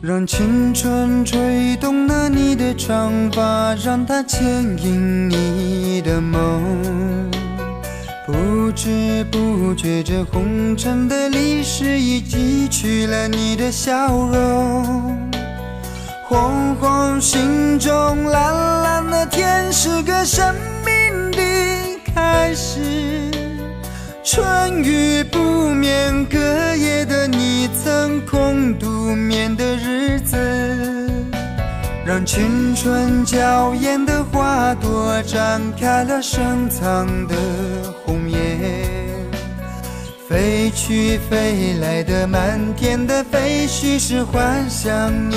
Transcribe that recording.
让青春吹动了你的长发，让它牵引你的梦。不知不觉，这红尘的历史已记取了你的笑容。红红心中，蓝蓝的天是个生命的开始。春雨不眠，隔夜的你曾空独眠，让青春娇艳的花朵绽开了深藏的红颜。飞去飞来的满天的飞絮是幻想。